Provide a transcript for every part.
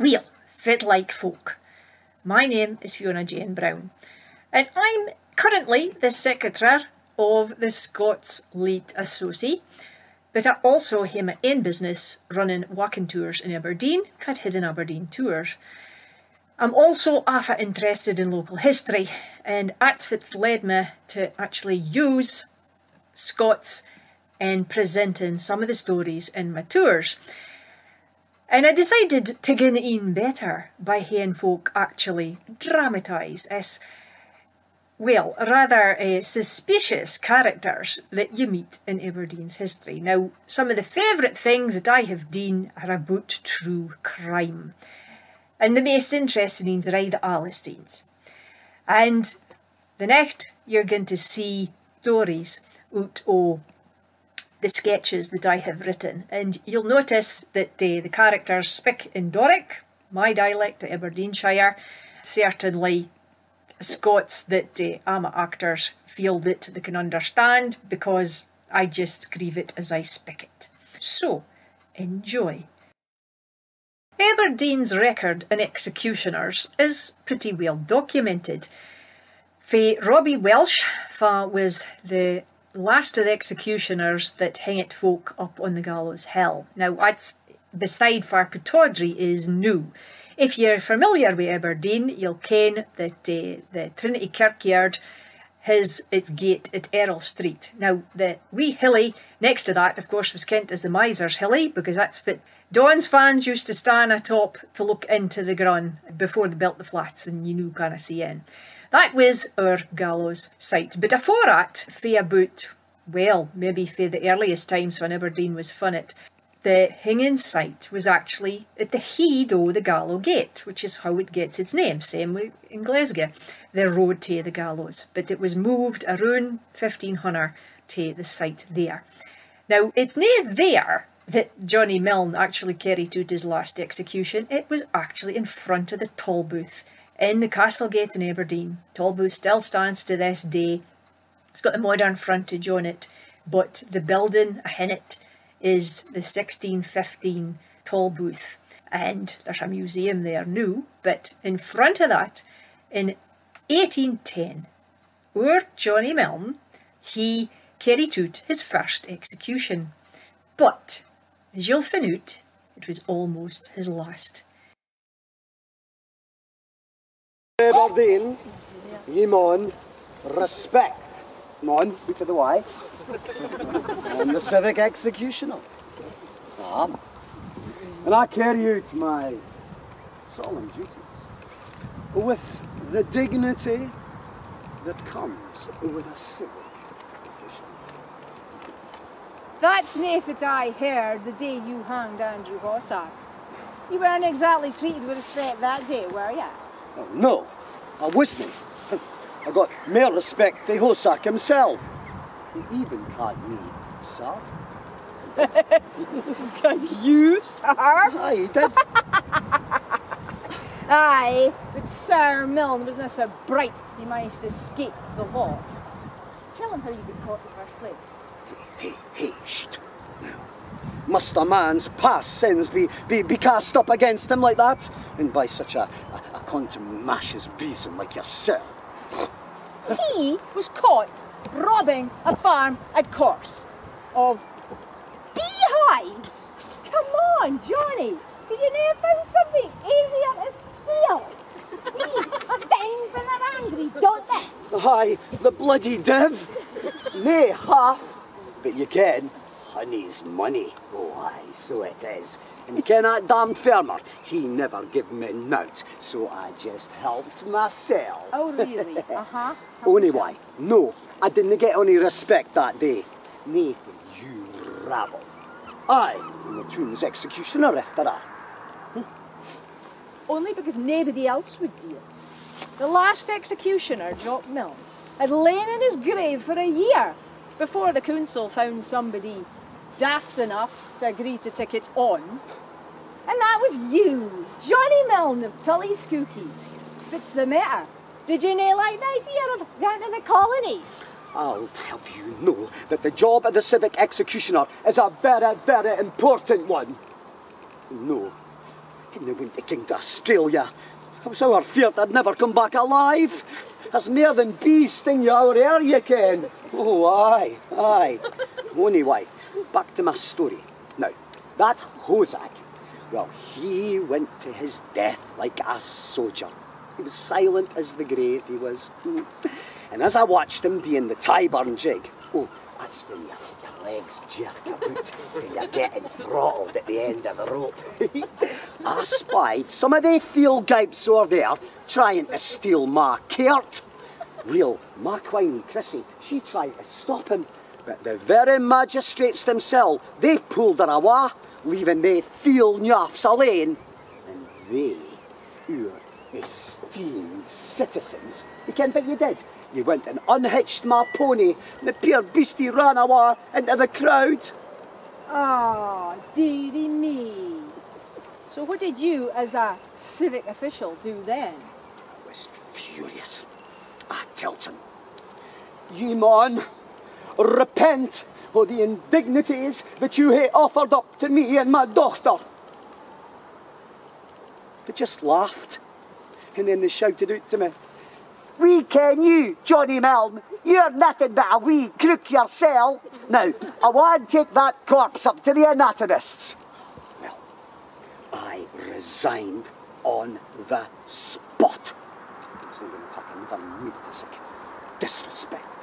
Well, fit like folk. My name is Fiona Jane Brown, and I'm currently the Secretary of the Scots Leid Associe, but I also have my own business running walking tours in Aberdeen, called Hidden Aberdeen Tours. I'm also often interested in local history, and that's what's led me to actually use Scots in presenting some of the stories in my tours. And I decided to get in better by hearing folk actually dramatise as, well, rather uh, suspicious characters that you meet in Aberdeen's history. Now, some of the favourite things that I have done are about true crime. And the most interesting ones are either Alistain's. And the next, you're going to see stories out of the sketches that I have written. And you'll notice that uh, the characters speak in Doric, my dialect of Aberdeenshire. Certainly Scots that uh, AMA actors feel that they can understand because I just screeve it as I speak it. So, enjoy. Aberdeen's record in executioners is pretty well documented. For Robbie Welsh, fa was the last of the executioners that hanged folk up on the gallows hill. Now, that's beside for is new. If you're familiar with Aberdeen, you'll ken that uh, the Trinity Kirkyard has its gate at Errol Street. Now, the wee hilly next to that, of course, was kent as the Miser's Hilly because that's what Don's fans used to stand atop to look into the grun before they built the flats and you knew kind of see in. That was our gallows site. But afore that, for about, well, maybe for the earliest times when Aberdeen was funnet, the hanging site was actually at the head o' the Gallow Gate, which is how it gets its name, same way in Glasgow, the road to the gallows. But it was moved around 1500 to the site there. Now, it's near there that Johnny Milne actually carried out his last execution. It was actually in front of the Tolbooth in the Castle Gate in Aberdeen. Tolbooth still stands to this day. It's got the modern frontage on it, but the building in it is the 1615 Tolbooth, and there's a museum there now. But in front of that, in 1810, our Johnny Milne, he carried out his first execution. But, as you'll find out, it was almost his last. Aberdeen, ye mon, respect, mon, of the way, and the civic executioner. Ah. And I carry out my solemn duties with the dignity that comes with a civic official. That's nae what I heard the day you hanged Andrew Hossack. You weren't exactly treated with respect that day, were you? Oh, no, I wasn't. I got more respect for Hossack himself. He even called me sir. Could you, sir? Aye, did. Aye, but Sir Milne was not so bright he managed to escape the law. Tell him how you got caught in the first place. hey, hey, shh. Must a man's past sins be, be, be cast up against him like that? And by such a, a, a contumacious besom like yourself? He was caught robbing a farm at Corse of beehives. Come on, Johnny. Did you never find something easier to steal? These stink when they're angry, don't they? Aye, the bloody div. Nay, half. But you ken, honey's money. Oh, aye, so it is. And ken that damned farmer? He never give me nought, so I just helped myself. Oh, really? Uh-huh. Only why? No, I didn't get any respect that day. Nay, from you rabble. Aye, from the tune's executioner after that. Only because nobody else would do it. The last executioner, Jock Milne, had lain in his grave for a year before the council found somebody daft enough to agree to take it on. And that was you, Johnny Milne of Tully Skookie. What's the matter? Did you nail like the idea of going to the colonies? I'll have you know that the job of the civic executioner is a very, very important one. No, When they went to King to Australia, I was our feared I'd never come back alive. That's more than bees sting you out there, you can. Oh, aye, aye. anyway, back to my story. Now, that Hossack, well, he went to his death like a soldier. He was silent as the grave, he was. And as I watched him doing the Tyburn jig, oh, that's when your, your legs jerk about and you're getting throttled at the end of the rope. I spied some of the field gapes over there trying to steal my kirt. Real Quiney Chrissy, she tried to stop him, but the very magistrates themselves, they pulled her away, leaving the field nuffs alone. And they, your esteemed citizens, you can bet you did. You went and unhitched my pony, and the poor beastie ran away into the crowd. Ah, oh, dearie me. So what did you, as a civic official, do then? I was furious. I told him, Ye man, repent of the indignities that you have offered up to me and my daughter. They just laughed, and then they shouted out to me, we ken you, Johnny Milne. You're nothing but a wee crook yourself. Now, I want to take that corpse up to the anatomists. Well, I resigned on the spot. Disrespect.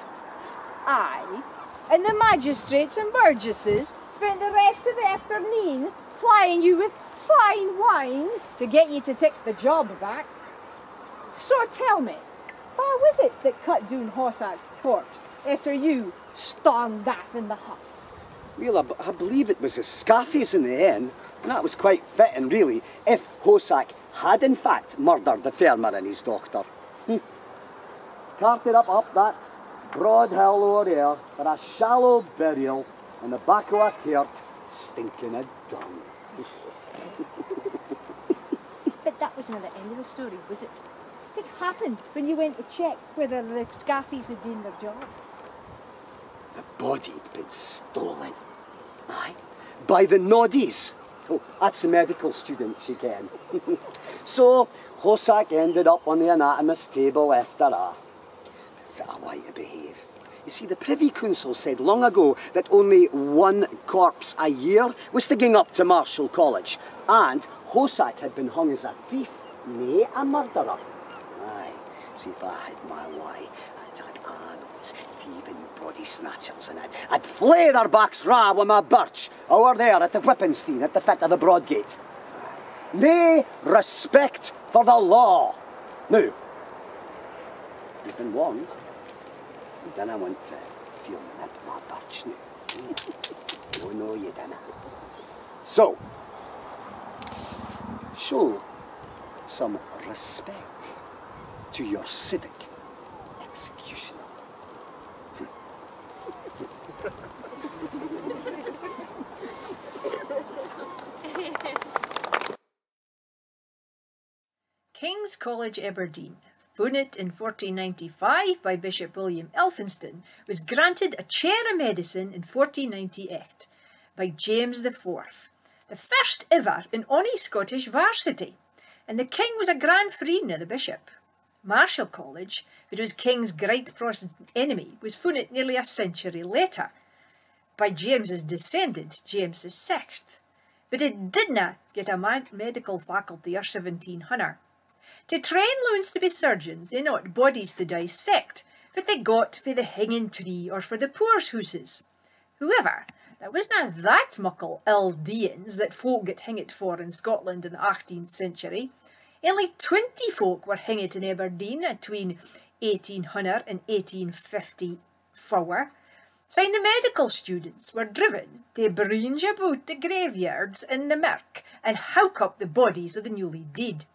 Aye, and the magistrates and burgesses spent the rest of the afternoon plying you with fine wine to get you to take the job back. So tell me, why was it that cut down Hossack's corpse after you stormed that in the hut? Well, I, I believe it was the Scaffies in the end, and that was quite fitting, really, if Hossack had in fact murdered the farmer and his daughter. Hmm. Carted up up that broad hill over there for a shallow burial in the back of a kirt, stinking of dung. but that was not the end of the story, was it? It happened when you went to check whether the Scaffies had done their job. The body had been stolen. Aye, by the Noddies. Oh, that's the medical students again. so, Hossack ended up on the anatomist's table after a fit a way to behave. You see, the Privy Council said long ago that only one corpse a year was gang up to Marischal College, and Hossack had been hung as a thief, nay, a murderer. Aye, See if I had my way, I'd take all those thieving body snatchers and I'd, I'd flay their backs raw with my birch over there at the Whippenstein at the foot of the Broadgate. Nay respect for the law. Now, you've been warned. And then I went to feel nip my birch now. oh no, you didn't. So, show some respect to your civic executioner. King's College Aberdeen, founded in 1495 by Bishop William Elphinstone, was granted a chair of medicine in 1498 by James IV, the first ever in any Scottish varsity, and the king was a grand friend of the bishop. Marischal College, which was King's great Protestant enemy, was founded nearly a century later by James's descendant, James VI. But it didna get a medical faculty or 1700. To train loons to be surgeons, they not bodies to dissect, but they got for the hanging tree or for the poor's houses. However, there wasna that muckle ill deans that folk get hanged for in Scotland in the 18th century, only 20 folk were hanged in Aberdeen between 1800 and 1854. Saying the medical students were driven to bringe about the graveyards in the mirk and howk up the bodies of the newly dead.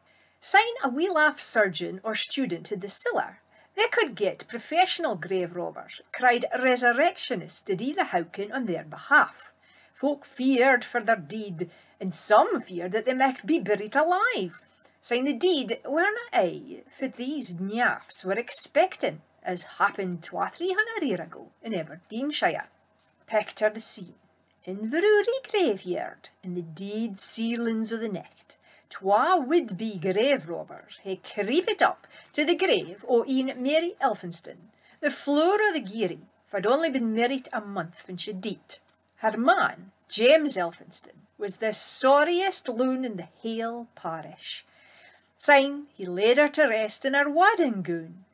Sign a wee laugh surgeon or student in the cellar. They could get professional grave robbers, cried resurrectionists to do the howking on their behalf. Folk feared for their deed, and some feared that they might be buried alive, saying the deed weren't I for these nyaffs were expecting, as happened twa three hundred year ago in Aberdeenshire. Picture the scene. In Verury graveyard, in the deed ceilings of the night, twa would-be grave robbers hae creepit up to the grave o' een Mary Elphinstone, the floor o' the Garioch, fa'd only been married a month when she died. Her man, James Elphinstone, was the sorriest loon in the hale parish. Syne he laid her to rest in her wadding goon,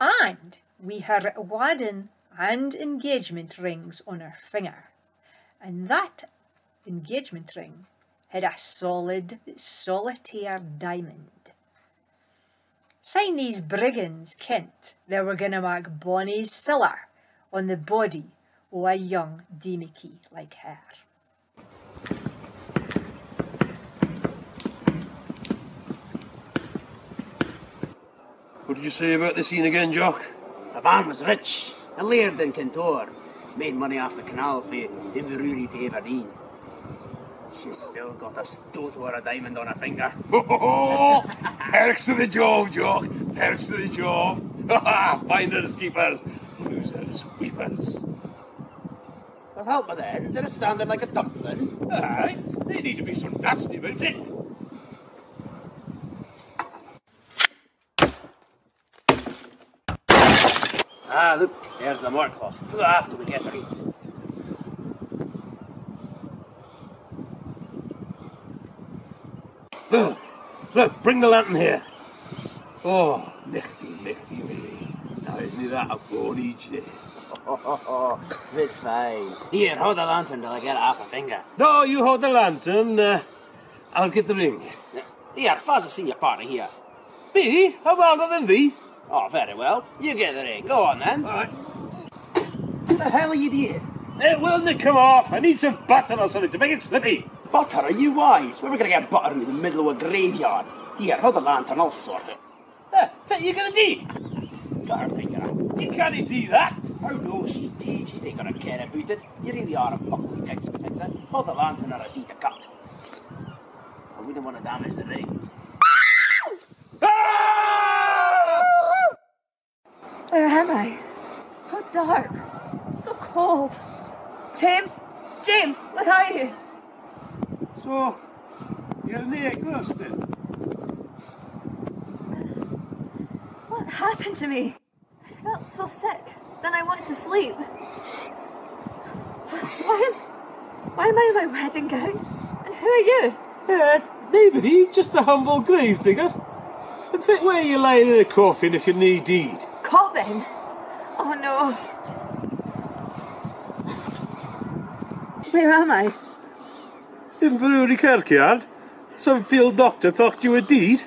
and wi' her wadding and engagement rings on her finger. And that engagement ring had a solid, solitaire diamond. Syne these brigands kent they were gonna mak bonny siller on the body o' a young deemiki like her. What did you say about the scene again, Jock? The man was rich, a laird in Kintore. Made money off the canal for Inverurie to Aberdeen. She's still got a stoat or a diamond on her finger. Oh, perks to the job, Jock. Perks to the job. Finders, keepers, losers, weepers. Well, help me then. Did it stand there like a dumpling? Aye, they need to be so nasty about it. Ah, look, there's the mark it after we get her eat. Look, look, bring the lantern here. Oh, nichty, nichty, me. Now, isn't that a bonny jet? Oh, bit fine. Here, hold the lantern till I get off a finger. No, you hold the lantern. Uh, I'll get the ring. Here, Fuzz, seen your party here. Me? I'm older than thee. Oh, very well. You get the ring. Go on then. All right. What the hell are you doing? It will not come off. I need some butter or something to make it slippy. Butter, are you wise? Where we gonna get butter in the middle of a graveyard? Here, hold the lantern, I'll sort it. Uh, what are you gonna do? Got her finger up. You can't do that. Oh no, she's dead. She's ain't gonna care about it. You really are a buckly text, Pixar. Hold the lantern or I see the cut. I wouldn't want to damage the ring. Where am I? It's so dark. So cold. James! James, where are you? So, you're near Gluston. What happened to me? I felt so sick. Then I wanted to sleep. Why am, why am I in my wedding gown? And who are you? Uh, nobody, just a humble grave digger. And fit where you lying in a coffin if you need deed. Cobbin? Oh no. Where am I? In Brewery Kirkyard, some field doctor thought you were deed.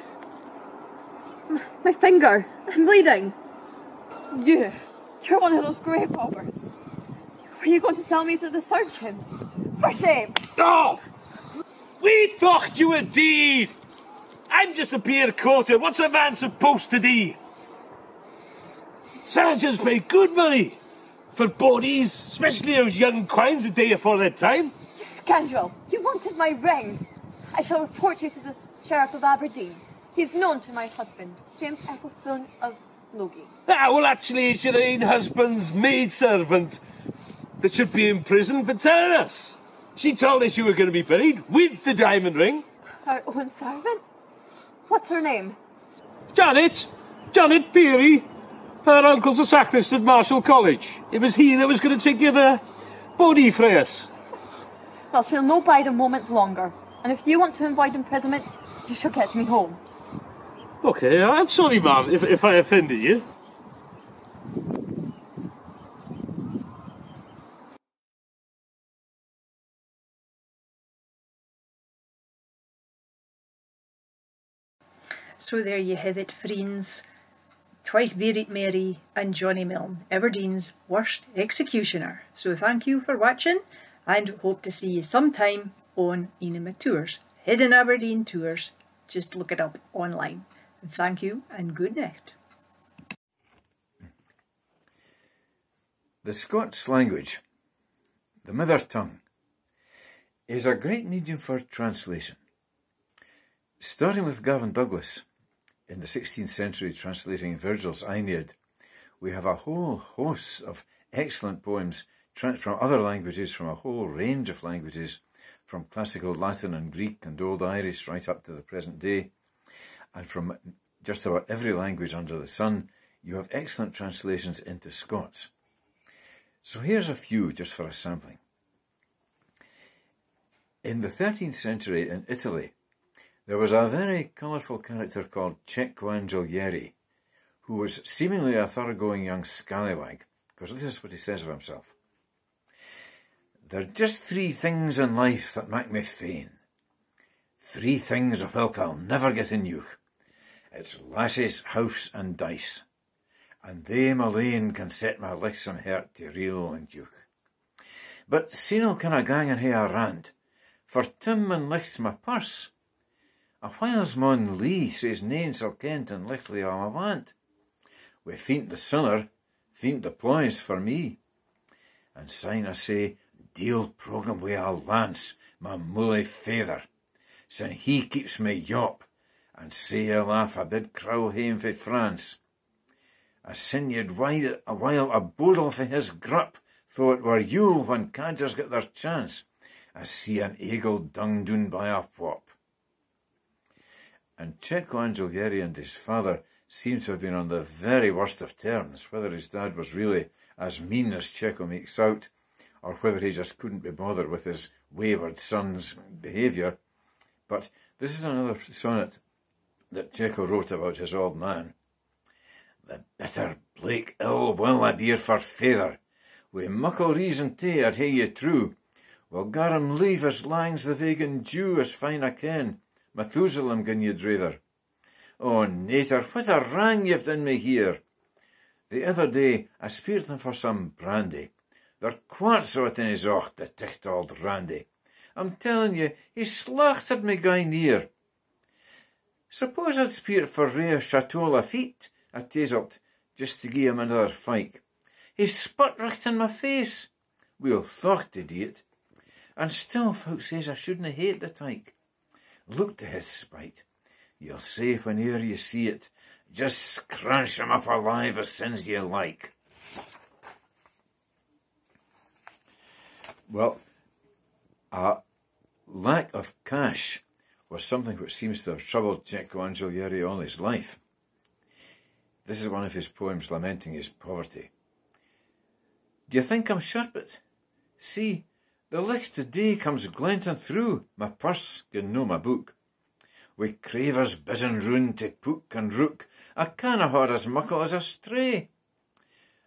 My finger. I'm bleeding. You. You're one of those grave robbers. Were you going to tell me to the surgeons? For shame. Oh! We thought you were deed! I'm just a beer quarter. What's a man supposed to do? Surgeons pay good money for bodies, especially those young quines a day before their time. You scoundrel. You wanted my ring. I shall report you to the Sheriff of Aberdeen. He is known to my husband, James Ecclestone of Logie. Ah, well, actually, it's your own husband's maidservant that should be in prison for telling us. She told us you were going to be buried with the diamond ring. Our own servant? What's her name? Janet, Janet Peary. Her uncle's a sacrist at Marischal College. It was he that was going to take your uh, body for us. Well, she'll no bide a moment longer. And if you want to avoid imprisonment, you shall get me home. Okay, I'm sorry, ma'am, if, if I offended you. So there you have it, friends. Twice buried Mary and Johnny Milne, Aberdeen's worst executioner. So thank you for watching and hope to see you sometime on Enema Tours. Hidden Aberdeen Tours. Just look it up online. Thank you and good night. The Scots language, the mother tongue, is a great medium for translation. Starting with Gavin Douglas in the 16th century translating Virgil's Aeneid, we have a whole host of excellent poems from other languages, from a whole range of languages, from classical Latin and Greek and Old Irish right up to the present day, and from just about every language under the sun, you have excellent translations into Scots. So here's a few just for a sampling. In the 13th century in Italy, there was a very colourful character called Cecco Angiolieri, who was seemingly a thoroughgoing young scallywag, because this is what he says of himself. There are just three things in life that make me fain. Three things of whilk I'll never get in youth. It's lasses, house, and dice and them alone can set my lightsome heart to reel and duke. But seen'll can I gang and hae a rant, for Tim and lichts my purse. A whiles mon Lee says nane sal kent and lichtly all I want. We fiend the sinner, fiend the ploys for me. And syne I say, deal program wi' a lance, my mully feather, sin he keeps me yop, and say I laugh a bid crow hame fi France. A sin you'd wide a while a bodle for his grup, though it were Yule when cadgers get their chance, I see an eagle dung doon by a whop. And Cecco Angiolieri and his father seem to have been on the very worst of terms, whether his dad was really as mean as Cecco makes out, or whether he just couldn't be bothered with his wayward son's behaviour. But this is another sonnet that Cecco wrote about his old man. The bitter blake ill will I bear for feyther, wi' muckle reason tae I'd hae ye true. Will gar him leave as lang's the vegan Jew as fine I ken, Methusalem gin ye drather. Oh, nater, what a wrang ye've done me here. The other day I speered him for some brandy. O it in his och, the ticht old randy. I'm telling you, he slachted me guy near. Suppose I'd speer for rare Chateau Lafite, I tasered just to gie him another fike. He sput right in my face. Well, thought did. And still folk says I shouldna hate the tyke. Look to his spite. You'll say whene'er you see it, just scrunch him up alive as soon's you like. Well, a lack of cash was something which seems to have troubled Cecco Angiolieri all his life. This is one of his poems lamenting his poverty. Do you think I'm sharpet? See, the licht of day comes glinting through my purse gin no my book. Wi' cravers bizzin round to pook and rook, I canna haud as muckle as a stray.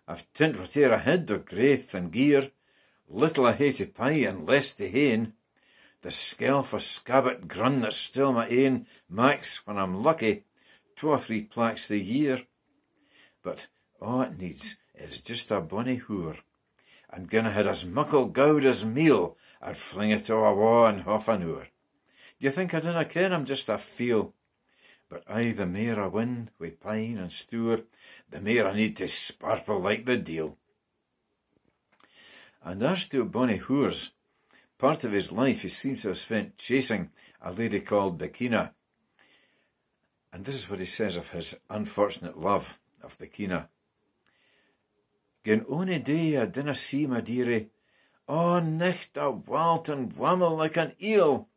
I've tint whate'er ahead of graith and gear, little I hae to pie and less to hain. The skelf o' scabbit grun that's still my ain maks, when I'm lucky, two or three plaques the year but a' it needs is just a bonny hoor. And gin I had as muckle gowd as meal, I'd fling it a awa in half an hour. You think I dinna ken I'm just a feel? But aye, the mair I win wi' pine and stour, the mair I need to sparkle like the deal. And as to bonny hoors, part of his life he seems to have spent chasing a lady called Becchina. And this is what he says of his unfortunate love of the Kina. Gen ony day I dinna see my dearie, oh, nicht a walt and wammel like an eel,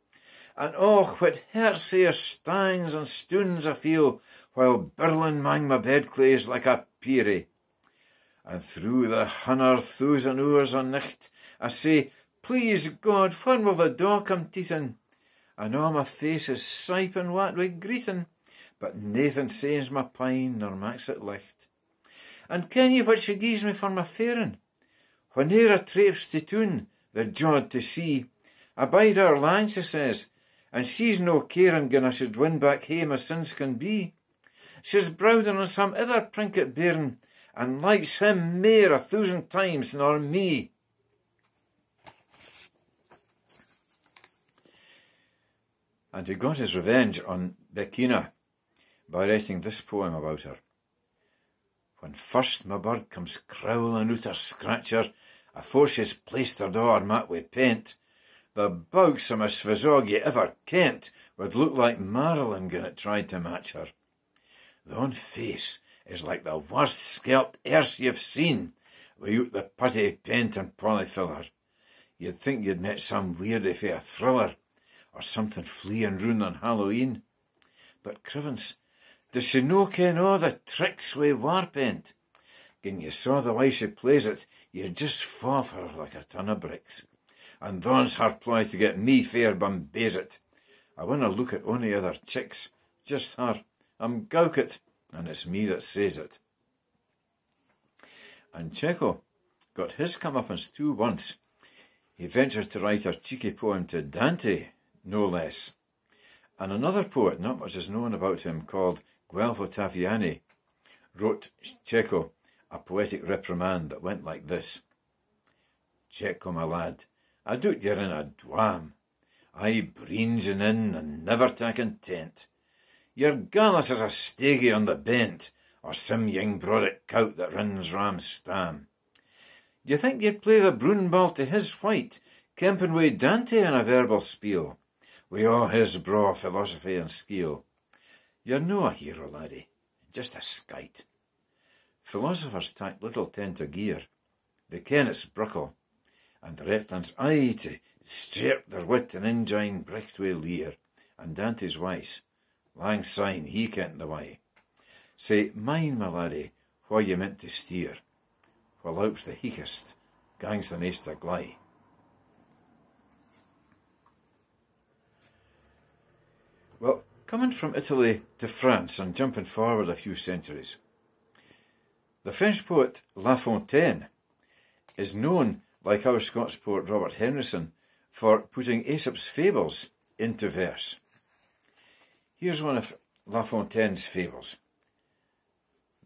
and oh, what herseer stangs and stoons I feel, while birling mang my bedclays like a peerie. And through the hunner thousand hours on nicht, I say, Please God, when will the daw come teethin'? And all my face is siping wat wi' greeting but naething sains my pine nor makes it licht. And ken ye what she gies me for my faring? Whene'er I traipse to toon, the jod to see, I bide her lang, she says, and she's no caring gin I should win back hame as sins can be. She's browding on some other prinket bairn, and likes him mair a thousand times nor me. And he got his revenge on Becchina by writing this poem about her. When first my bird comes crowling out her scratcher, afore she's placed her door mat wi' paint, the bougsomest vizog ye ever kent would look like Marilyn gin it tried to match her. The own face is like the worst scalped erse you've seen, wi'oot the putty paint and polyfiller. you'd think you'd met some weirdie fae thriller, or something fleeing round on Halloween. But Crivens, does she no ken a' the tricks wi' warpaint? Gin you saw the way she plays it, you'd just fa for her like a ton of bricks. And thon's her ploy to get me fair bumbazit. I winna look at ony other chicks, just her. I'm gowkit, and it's me that says it. And Cecco got his comeuppance too once. He ventured to write a cheeky poem to Dante, no less. And another poet, not much is known about him, called Guelfo Taviani, wrote Cecco a poetic reprimand that went like this. Cecco, my lad, I doot you're in a dwam. Aye breenging in and never takin' tent. You're gallus is a stagey on the bent, or some young brodick cout that runs Ram's stam. Do you think you'd play the broon ball to his white, kemping wi' Dante in a verbal spiel, wi' a' his braw philosophy and skill? You're no a hero, laddie, just a skite. Philosophers tak little tent o' gear. They ken it's bruckle, and the Retlands aye to strip their wit and bricht wi' leer, and Dante's wise. Lang syne he kent the way. Say, mind, my laddie, wha ye meant to steer. Wha loups the heekest, gangs the maist a gly. Well, coming from Italy to France and jumping forward a few centuries, the French poet La Fontaine is known, like our Scots poet Robert Henryson, for putting Aesop's fables into verse. Here's one of La Fontaine's fables.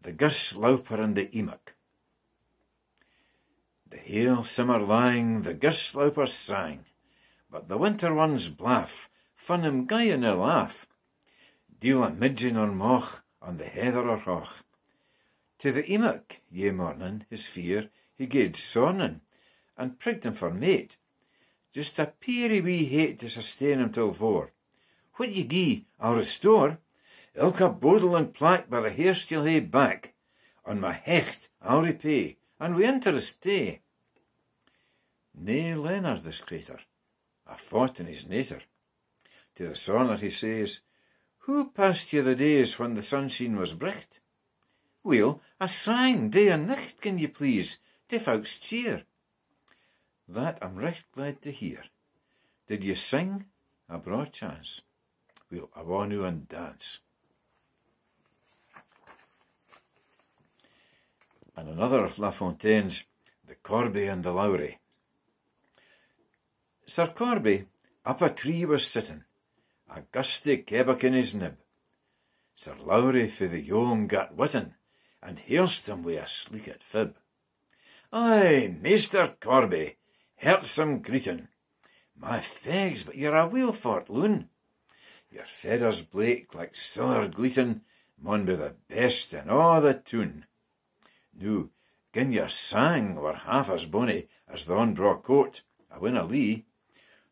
The Gus Lauper and the Emach. The hale summer lang the Gus Lauper sang, but the winter ones blaff, fun him guy in a laugh. Deal a midgin or moch on the heather or hoch. To the Emach, ye morning, his fear, he gaed sornin, and prigged him for mate. Just a peery wee hate to sustain him till four. What ye gie, I'll restore. Ilka bodle and plack by the hair still hae back. On my hecht I'll repay, and wi' interest eh? too. Nae Leonard this crater, a fought in his nater. To the sorner he says, Who passed ye the days when the sunshine was bricht? Weel, I sang day and nicht, can ye please, to folks cheer. That I'm recht glad to hear. Did ye sing? A broad chance. We'll awanu and dance. And another of La Fontaine's, The Corby and the Lowry. Sir Corby up a tree was sitting, a gusty kebbuck in his nib. Sir Lowry for the young got witten, and hailst him wi' a sleekit fib. Ay, Maister Corby, some greeting. My fegs, but you're a wheel fort loon. Your feathers blake like siller gleetin', maun be the best in a' the toon. Noo, gin your sang were half as bonny as the draw coat, I winna lee,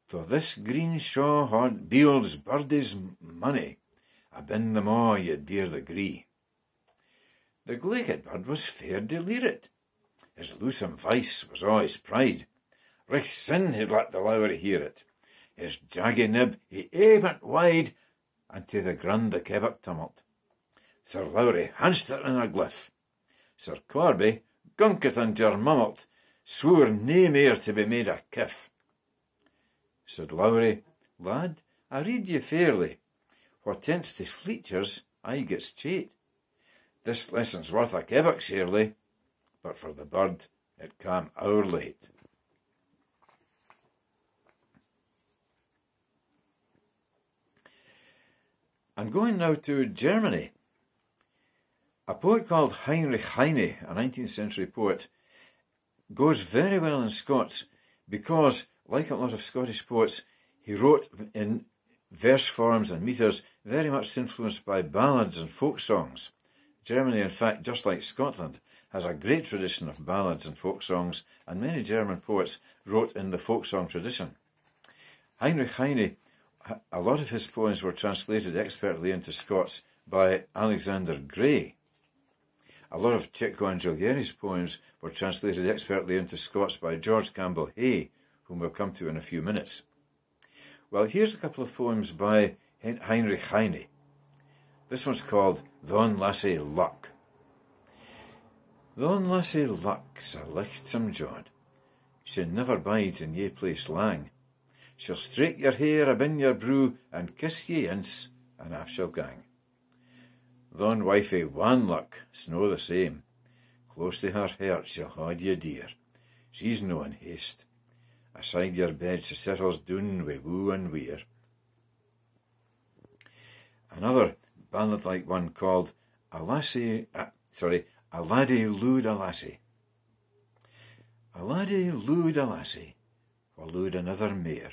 though this green shaw had Beald's birdie's money, I bin them a' bear the gree. The glaikit bird was fair delirit. His loosome vice was a' his pride. Richt sin he'd let the Lowry hear it. His jaggy nib he aimant wide, and to the grund the kebbuck tumult. Sir Lowry hanched it in a glyph. Sir Corby, gunkit and germummelt, swore nae mair to be made a kiff. Said Lowry, Lad, I read ye fairly. What tents to fleechers, I gets chate. This lesson's worth a kebbuck surely, but for the bird it cam hour late. I'm going now to Germany. A poet called Heinrich Heine, a 19th century poet, goes very well in Scots because, like a lot of Scottish poets, he wrote in verse forms and metres very much influenced by ballads and folk songs. Germany, in fact, just like Scotland, has a great tradition of ballads and folk songs, and many German poets wrote in the folk song tradition. Heinrich Heine a lot of his poems were translated expertly into Scots by Alexander Gray. A lot of Cecco Angiolieri's poems were translated expertly into Scots by George Campbell Hay, whom we'll come to in a few minutes. Well, here's a couple of poems by Heinrich Heine. This one's called Thon Lassie Luck. Thon Lassie Luck's a lichtsome jod. She never bides in ye place lang. She'll straight your hair abin your brew and kiss ye ince, and off she'll gang. Thon wifey wan luck, snow the same. Close to her heart she'll hide ye dear. She's no in haste. Aside your bed she settles doon wi' woo and weir. Another ballad like one called A Lassie, uh, sorry, A Laddie Looed a Lassie. A laddie looed a lassie, for looed another mare.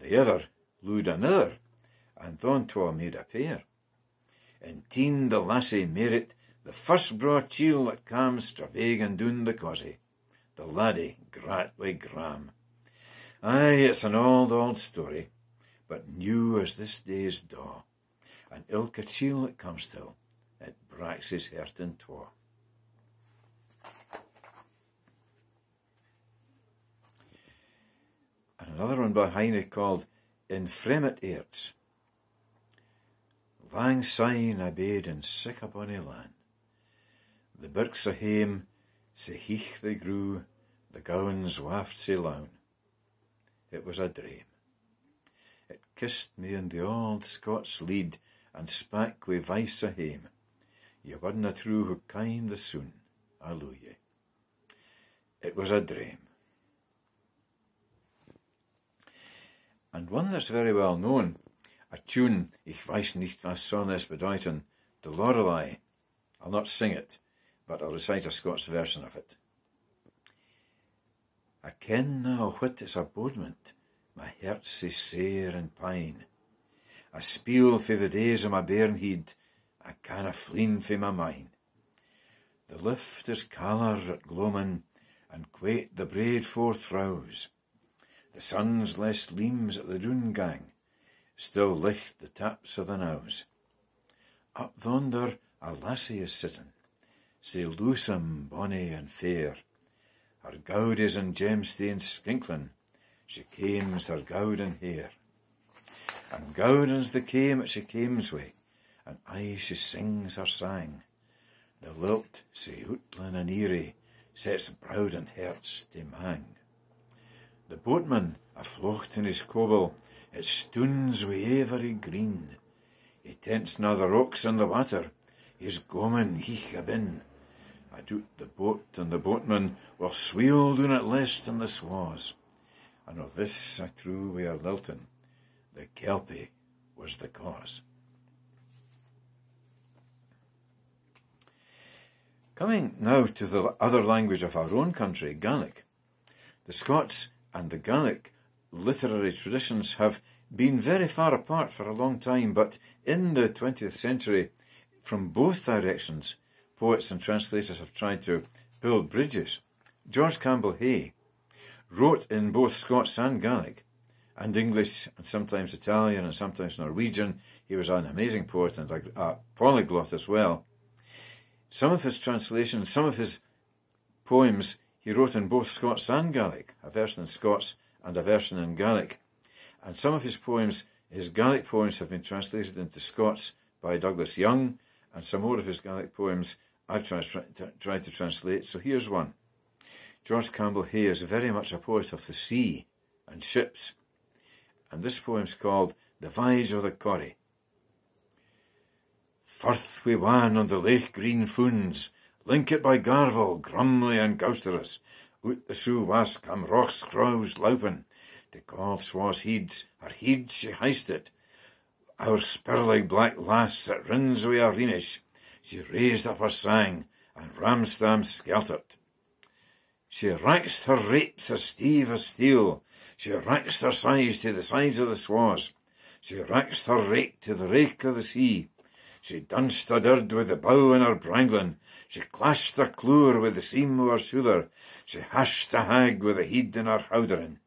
The other looed another, and thon twa made a pair. And teen the lassie merit the first braw chiel that cam stravaigin doon the cossie. The laddie grat wi' gram. Ay, it's an old, old story, but new as this day's daw. And ilka chiel that comes till, it bracks his heart in twa. Another one by Heine called In Fremit. Lang syne I bade in sic a bonny land. The birks o' hame, sae heich they grew, the gowans waft sae lown. It was a dream. It kissed me in the old Scots lead, and spak wi' vice o' hame. Ye wadna true who kind the soon, I loo ye. It was a dream. And one that's very well known, a tune, Ich weiß nicht was soll es bedeuten, the Lorelei. I'll not sing it, but I'll recite a Scots version of it. I ken now what is a bodement, my heart sae sair and pine. I spiel for the days of my bairnheed, I canna fleen for my mind. The lift is colour at gloamin', and quait the braid four throws. The sun's less leams at the doon gang, still licht the taps of the nose. Up yonder a lassie is sittin', sae loosome, bonny and fair. Her goud is in gemstains skinklin', she cames her gowden hair. And gowden's the came 'at she cames wi', and aye she sings her sang. The lilt sae ootlin and eerie, sets browd and hearts to mang. The boatman, aflocht in his coble, it stoons wi' every green. He tents na the rocks and the water, he's gomin' heich a bin. I doot the boat and the boatman were sweel doon at lest in the swa's. And of this I true we are lilting, the Kelpie was the cause. Coming now to the other language of our own country, Gaelic. The Scots and the Gaelic literary traditions have been very far apart for a long time, but in the 20th century, from both directions, poets and translators have tried to build bridges. George Campbell Hay wrote in both Scots and Gaelic, and English, and sometimes Italian, and sometimes Norwegian. He was an amazing poet and a polyglot as well. Some of his translations, some of his poems, he wrote in both Scots and Gaelic, a version in Scots and a version in Gaelic. And some of his poems, his Gaelic poems, have been translated into Scots by Douglas Young, and some more of his Gaelic poems I've tried, tried to translate. So here's one. George Campbell Hay is very much a poet of the sea and ships, and this poem's called The Vige of the Corrie. Forth we wan on the lake green foons, linked by Garval, Grumley and Gousterus, out the Sue was cam rochs crows laupen, to call swas heeds, her heeds she heisted. Our spurlig black lass that rins wi a reenish, she raised up her sang, and Ramstam skeltered. She raxed her rates as steve as steel, she raxed her size to the sides of the swas, she raxed her rake to the rake of the sea, she dunched her dird with the bow in her branglin, she clashed her cloor with the seam of her shoulder, she hashed the hag with the heed in her houderin.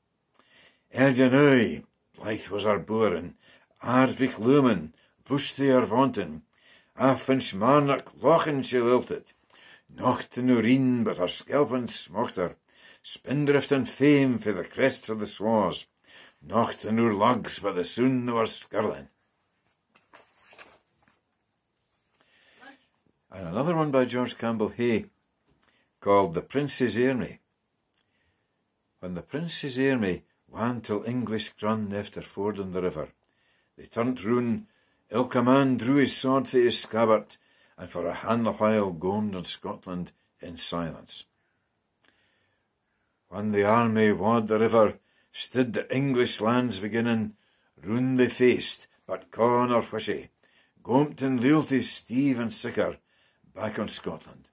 Erjanui, blithe was her boerin, aardvich lumen, vushti her vonten, af en schmarnak lochen she lilted, Nocht in urine, but her skelpen smocht her, spindrift and fame for the crests of the swaws, nocht and oor lugs but the soon were our And another one by George Campbell Hay, called The Prince's Army. When the Prince's Army wan till English grun after fording the river, they turned roon, ilka man drew his sword for his scabbard, and for a hand a while gomed on Scotland in silence. When the army wad the river, stood the English lands beginning, roon they faced, but Con or Fishy, Gompton, Lealty, Steve and Sicker, back on Scotland.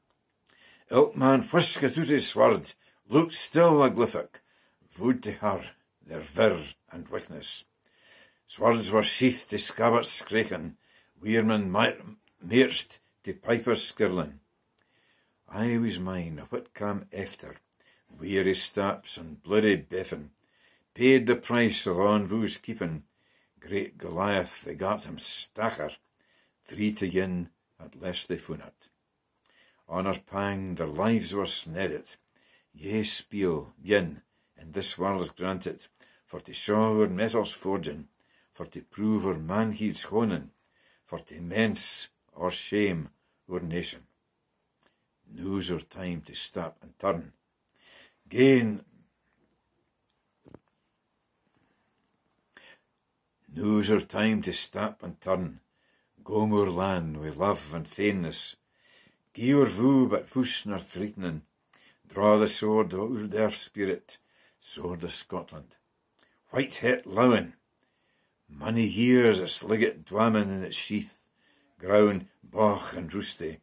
Ilk man whisket out his sword, looked still a glyphic, vood to her their vir and weakness. Swords were sheathed to scabbards scraken, weirmen meerched to pipers skirling. I was mine what came after, weary steps and bloody biffin, paid the price of Anvu's keeping. Great Goliath, they got him stacher, three to yin at less they funnet. Honour pang, their lives were snedded. Yea, spiel, yin, and this world's granted, for to show our metals forging, for to prove our manheed's honing, for to mence or shame our nation. Now's our time to stop and turn. Gain Now's our time to stop and turn. Go moor land wi' love and fainness. Gie oor voo but fush nor threatening. Draw the sword o' their spirit, sword of Scotland. White het lowen. Many years a ligget dwamming in its sheath. Grown, bach and roosty.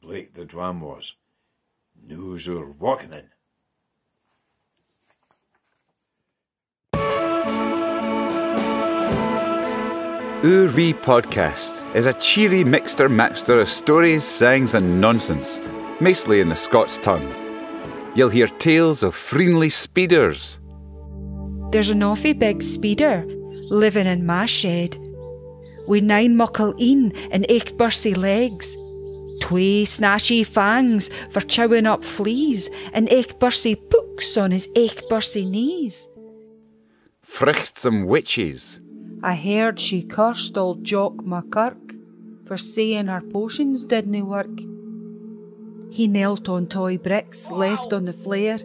Blake the dwam was. Now's our walking in. Wee Podcast is a cheery mixter maxter of stories, sayings, and nonsense, mostly in the Scots tongue. You'll hear tales of friendly speeders, There's an awfully big speeder living in my shed. With nine muckle een and eight bursy legs. Twee snashy fangs for chowing up fleas and eight bursy pooks on his eight bursy knees. frichtsome witches, I heard she cursed old Jock McCurk for saying her potions didn't work. He knelt on toy bricks left on the flare,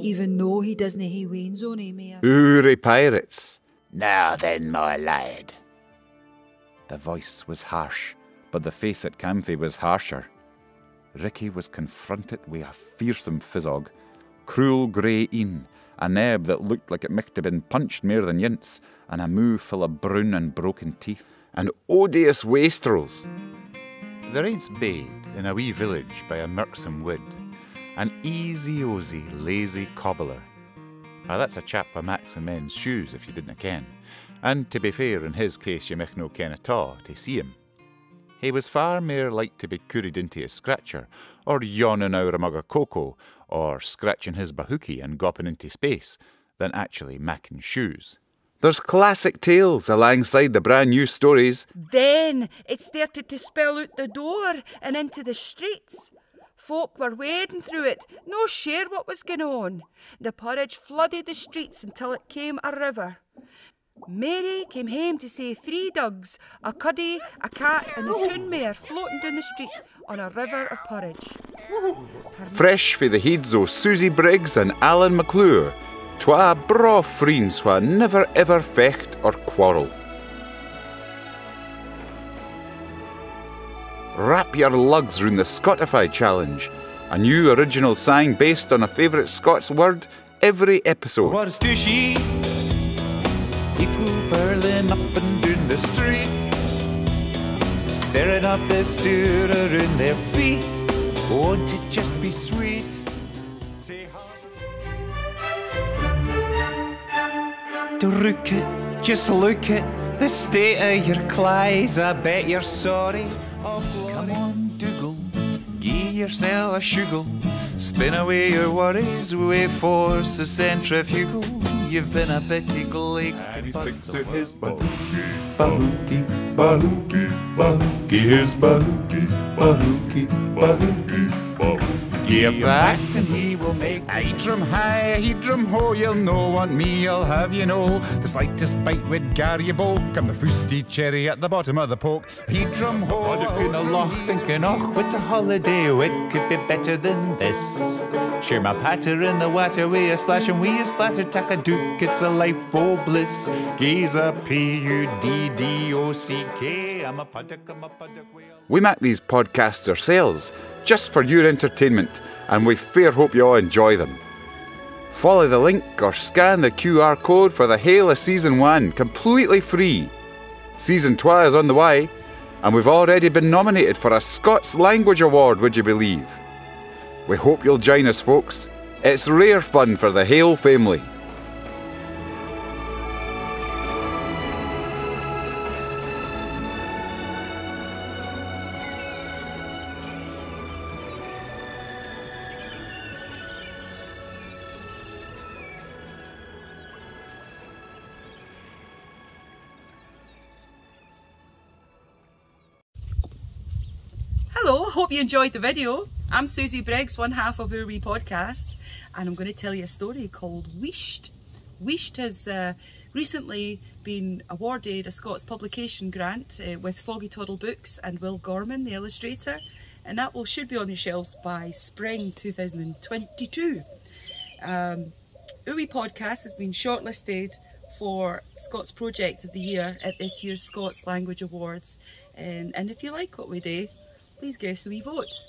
even though he doesn't hae wains on him. Oorie pirates. Now then, my lad. The voice was harsh, but the face at Camphy was harsher. Ricky was confronted with a fearsome fizzog, cruel grey een, a neb that looked like it might have been punched mair than yints, and a moo full of brown and broken teeth, and odious wastrels. The rain's bade in a wee village by a mirksome wood, an easy osy, lazy cobbler. Now that's a chap wi' max and men's shoes, if you didna ken. And to be fair, in his case, you micht no ken at all to see him. He was far mair like to be curried into a scratcher, or yawning out a mug of cocoa, or scratching his bahookie and gopping into space, than actually macking shoes. There's classic tales alongside the brand new stories. Then it started to spill out the door and into the streets. Folk were wading through it, no sure what was going on. The porridge flooded the streets until it came a river. Mary came home to see three dogs, a cuddy, a cat, and a toon mare floating down the street on a river of porridge. Fresh for the heads o' Susie Briggs and Alan McClure, twa braw friends wha never ever fecht or quarrel. Wrap your lugs round the Scotify Challenge, a new original sang based on a favourite Scots word every episode. What's do she? People up and down the street, staring up the stirrer in their feet. Oh, Won't it just be sweet? Look it, just look at the state of your clays. I bet you're sorry. Oh, Come on, Dougal, yourself a shugle. Spin away your worries with force of centrifugal. You've been a bitty gleek. And he sticks out his bahookie, bahookie, bahookie, bahookie, his bahookie, bahookie, bahookie, bahookie. Give that and he will make. I drum high, he drum ho, you'll no want me, I'll have you know. The slightest bite would gar you boke. I'm the fusty cherry at the bottom of the poke. He drum ho, Puddock in in a a loch, loch, thinking, oh, what a holiday, oh, it could be better than this. Share my patter in the water, we a splash and we a splatter, tack a duke, it's the life o' bliss. Gaze a P U D D O C K, I'm a puddock, I'm a puddock whale. We make these podcasts ourselves, just for your entertainment, and we fair hope you all enjoy them. Follow the link or scan the QR code for the hail of Season 1, completely free. Season 2 is on the way, and we've already been nominated for a Scots Language Award, would you believe? We hope you'll join us, folks. It's rare fun for the Hale family. Hello, hope you enjoyed the video. I'm Susie Briggs, one half of wee podcast, and I'm going to tell you a story called Wheesht. Wheesht has uh, recently been awarded a Scots publication grant uh, with Foggie Toddle Books and Will Gorman, the illustrator, and that will should be on your shelves by spring 2022. Um, Uwe podcast has been shortlisted for Scots Project of the Year at this year's Scots Language Awards, and, and if you like what we do, please guess who we vote.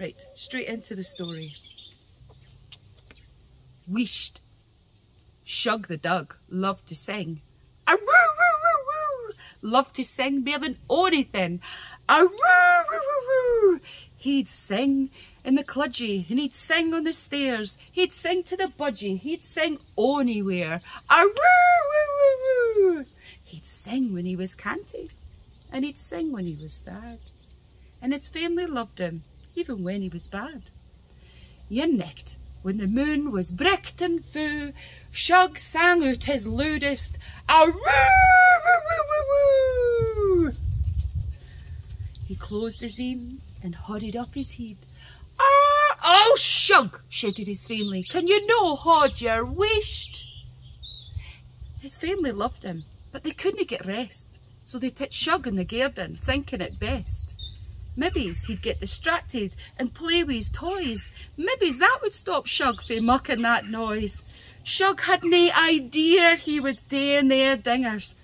Right, straight into the story. Wheesht. Shug the Dug loved to sing. A woo woo woo woo. Loved to sing more than anything. A woo woo woo woo. He'd sing in the cludgy and he'd sing on the stairs. He'd sing to the budgie. He'd sing anywhere. A woo woo woo woo. He'd sing when he was canty and he'd sing when he was sad. And his family loved him even when he was bad. Yin night, when the moon was bricht and fu, Shug sang out his loudest, a woo. He closed his een and hurried up his head. Ah, oh, Shug, shouted his family, can you no hold your wished? His family loved him, but they couldn't get rest, so they put Shug in the garden, thinking it best. Maybe's he'd get distracted and play with his toys. Maybe's that would stop Shug fae mucking that noise. Shug had nae idea he was doing their dingers,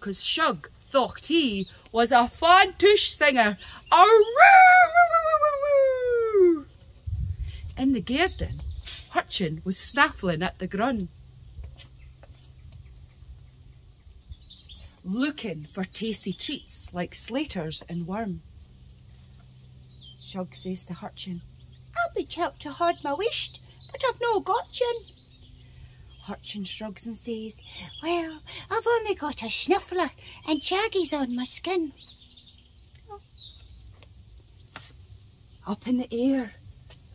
cause Shug thought he was a fantush singer. A woo. In the garden, Hutchin was snaffling at the grun. Looking for tasty treats like slaters and worm. Shug says to Hurchin, I'll be helped to hard my wished, but I've no gotchin. Hurchin shrugs and says, Well, I've only got a snuffler and jaggies on my skin. Up in the air,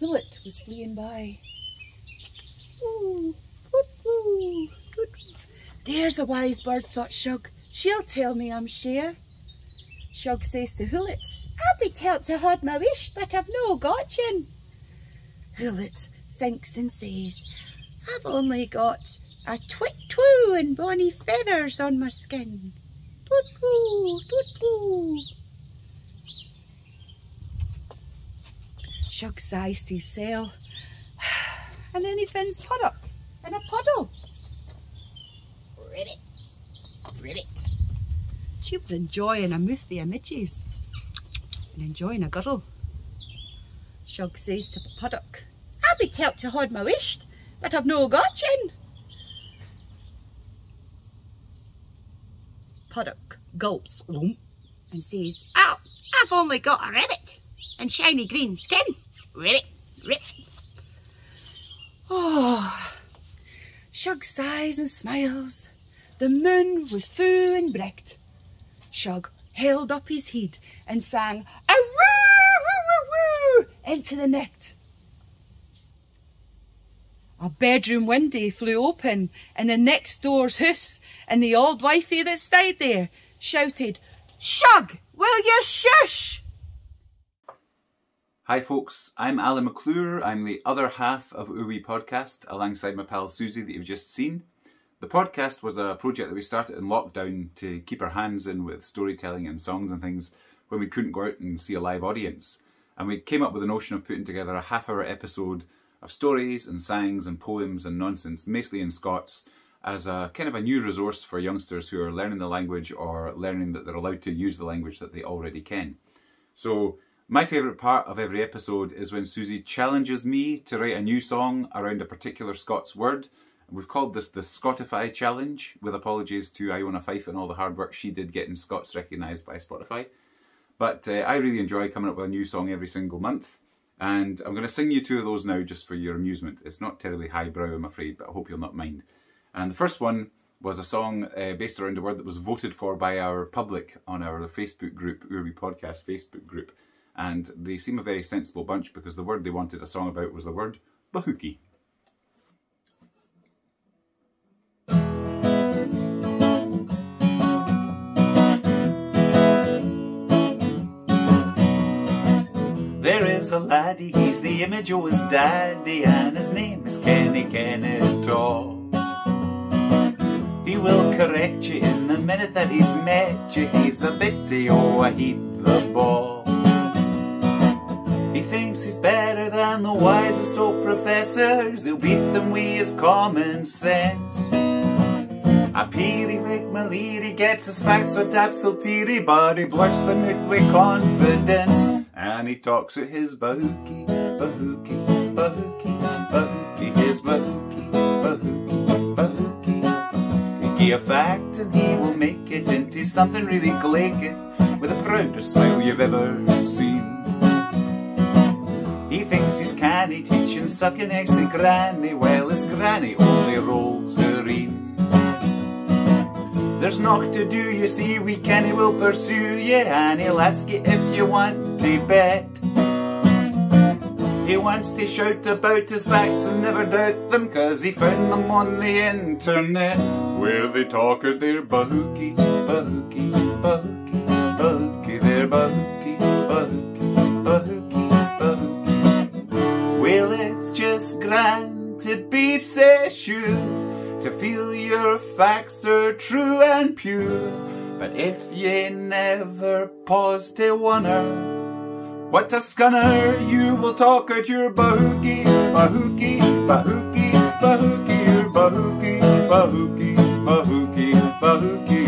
Hullet was fleeing by. Ooh, woo, woot. There's a wise bird, thought Shug. She'll tell me I'm share. Shug says to Hullet, I'll be telt to hold my wish, but I've no gotchin. Hullet thinks and says, I've only got a twit twoo and bonny feathers on my skin. Toot twoo, toot twoo. Shug sighs to himself, and then he finds Puddock in a puddle. Ribbit, ribbit. She was enjoying a mouthie of midges and enjoying a girdle. Shug says to Puddock, I'll be telt to hold my wished, but I've no gotchin. Puddock gulps and says, Oh, I've only got a rabbit and shiny green skin. Ribbit, ribbit. Oh, Shug sighs and smiles. The moon was fu and bricht. Shug held up his head and sang a woo woo woo woo into the net. A bedroom window flew open and the next door's house, and the old wifey that stayed there shouted, Shug, will you shush? Hi, folks. I'm Alan McClure. I'm the other half of Wee Podcast alongside my pal Susie that you've just seen. The podcast was a project that we started in lockdown to keep our hands in with storytelling and songs and things when we couldn't go out and see a live audience. And we came up with the notion of putting together a half hour episode of stories and sayings and poems and nonsense, mostly in Scots, as a kind of a new resource for youngsters who are learning the language or learning that they're allowed to use the language that they already can. So my favourite part of every episode is when Susie challenges me to write a new song around a particular Scots word. We've called this the Scotify Challenge, with apologies to Iona Fyfe and all the hard work she did getting Scots recognised by Spotify. But uh, I really enjoy coming up with a new song every single month. And I'm going to sing you two of those now just for your amusement. It's not terribly highbrow, I'm afraid, but I hope you'll not mind. And the first one was a song uh, based around a word that was voted for by our public on our Facebook group, Urbi Podcast Facebook group and they seem a very sensible bunch because the word they wanted a song about was the word Bahookie. A laddie, he's the image of his daddy, and his name is Kenny Kennedaw. He will correct you in the minute that he's met you, he's a bitty oh a heap the ball. He thinks he's better than the wisest old professors. He'll beat them with his common sense. A peery Rick Maliri gets his facts so tapsultiri, but he blurts them with confidence. And he talks at his bahookie, bahookie, bahookie, bahookie, his bahookie, bahookie, bahookie, bahookie. Give a fact and he will make it into something really glaking with the proudest smile you've ever seen. He thinks he's canny, teaching sucking next to granny, while his granny only rolls her in. There's naught to do, you see, we Kenny will pursue you, and he'll ask you if you want to bet. He wants to shout about his facts and never doubt them, cause he found them on the internet, where they talk at their bahookie, bahookie, bahookie, bahookie, their bahookie, bahookie, bahookie, bahookie. Well, it's just grand to be so sure to feel your facts are true and pure. But if ye never pause to wonder what a scunner you will talk at your bahookie, bahookie, bahookie, bahookie, your bahookie, bahookie, bahookie,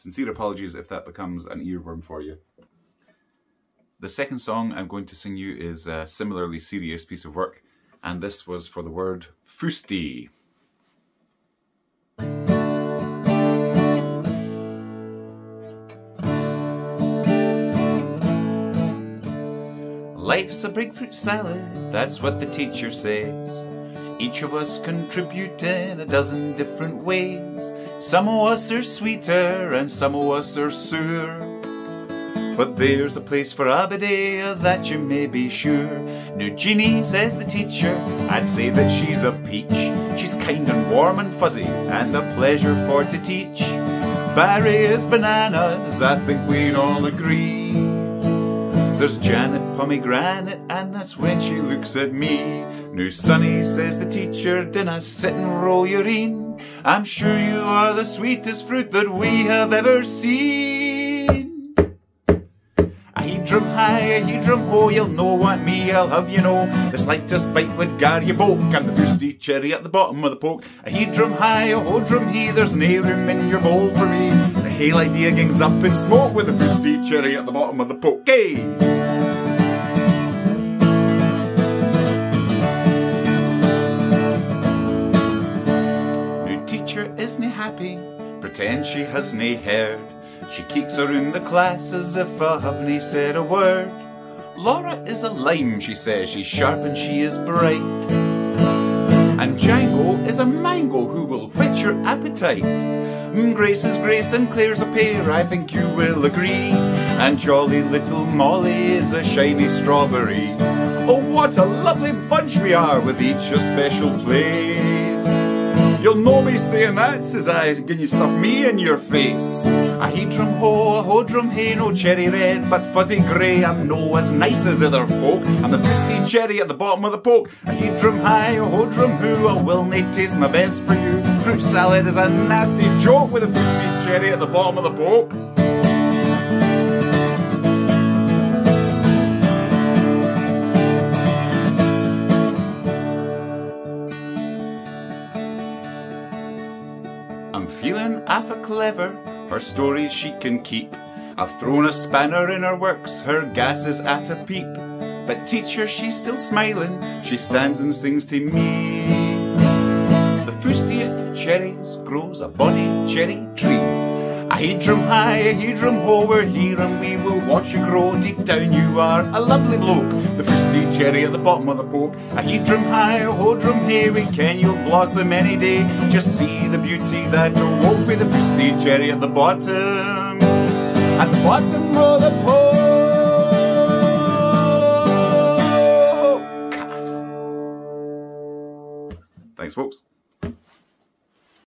Sincere apologies if that becomes an earworm for you. The second song I'm going to sing you is a similarly serious piece of work, and this was for the word fusti. Life's a breadfruit salad, that's what the teacher says. Each of us contribute in a dozen different ways. Some of us are sweeter and some of us are sour. But there's a place for Abadea that you may be sure. Now, Jeannie, says the teacher, I'd say that she's a peach. She's kind and warm and fuzzy, and a pleasure for to teach. Barry is bananas, I think we'd all agree. There's Janet Pomegranate, and that's when she looks at me. Now, Sonny, says the teacher, dinna sit and roll your in. I'm sure you are the sweetest fruit that we have ever seen. A he drum high, a he drum ho, you'll know what me, I'll have you know. The slightest bite would gar you boke, and the fusty cherry at the bottom of the poke. A he drum high, a ho drum he, there's nae room in your bowl for me. The whole idea gangs up in smoke with the fusty cherry at the bottom of the poke. Hey! Teacher isn't happy, pretend she has nae heard. She keeks around the class as if I haven't said a word. Laura is a lime, she says, she's sharp and she is bright. And Django is a mango who will whet your appetite. Mm, Grace is Grace and Claire's a pear, I think you will agree. And jolly little Molly is a shiny strawberry. Oh, what a lovely bunch we are with each a special place. You'll know me saying that, says I, can you stuff me in your face? A hedrum ho, a hodrum hey, no cherry red, but fuzzy grey, I'm no as nice as other folk. I'm the fusty cherry at the bottom of the poke. A hedrum high, a hodrum who, I will nae taste my best for you. Fruit salad is a nasty joke with a fusty cherry at the bottom of the poke. Half a clever, her stories she can keep. I've thrown a spanner in her works, her gas is at a peep. But teacher, she's still smiling, she stands and sings to me. The fustiest of cherries grows a bonny cherry tree. A hedrum high, a hedrum ho, we're here and we will watch you grow. Deep down you are a lovely bloke, the fusty cherry at the bottom of the poke. A hedrum high, a hodrum hey, we can you'll blossom any day. Just see the beauty that awoke for the fusty cherry at the bottom. At the bottom of the poke. Thanks, folks.